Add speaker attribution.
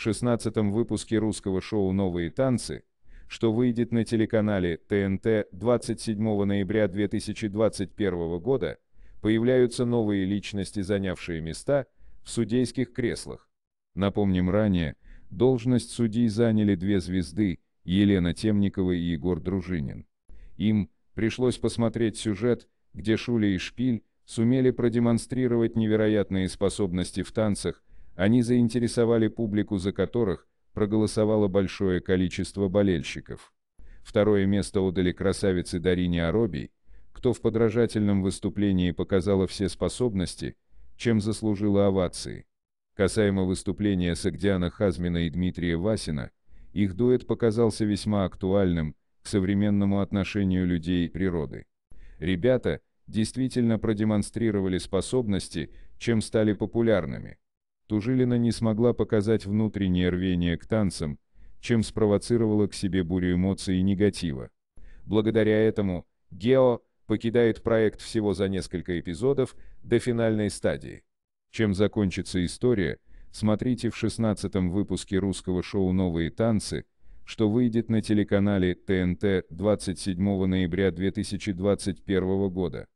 Speaker 1: в 16 выпуске русского шоу «Новые танцы», что выйдет на телеканале ТНТ 27 ноября 2021 года, появляются новые личности, занявшие места в судейских креслах. Напомним ранее, должность судей заняли две звезды – Елена Темникова и Егор Дружинин. Им пришлось посмотреть сюжет, где Шуля и Шпиль сумели продемонстрировать невероятные способности в танцах, они заинтересовали публику, за которых проголосовало большое количество болельщиков. Второе место отдали красавице Дарине Аробий, кто в подражательном выступлении показала все способности, чем заслужила овации. Касаемо выступления Сагдиана Хазмина и Дмитрия Васина, их дуэт показался весьма актуальным к современному отношению людей и природы. Ребята действительно продемонстрировали способности, чем стали популярными. Тужилина не смогла показать внутреннее рвение к танцам, чем спровоцировала к себе бурю эмоций и негатива. Благодаря этому Гео покидает проект всего за несколько эпизодов до финальной стадии. Чем закончится история, смотрите в 16 выпуске русского шоу «Новые танцы», что выйдет на телеканале ТНТ 27 ноября 2021 года.